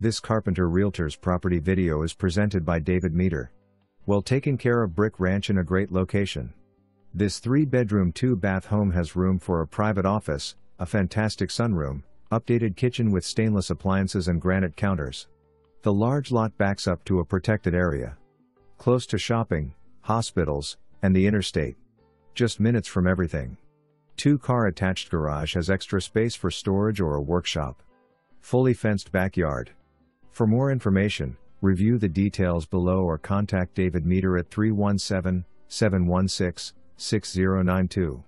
This Carpenter Realtors property video is presented by David Meador. Well taken care of brick ranch in a great location. This 3 bedroom 2 bath home has room for a private office, a fantastic sunroom, updated kitchen with stainless appliances and granite counters. The large lot backs up to a protected area. Close to shopping, hospitals, and the interstate. Just minutes from everything. Two car attached garage has extra space for storage or a workshop. Fully fenced backyard. For more information, review the details below or contact David Meador at 317 716 6092.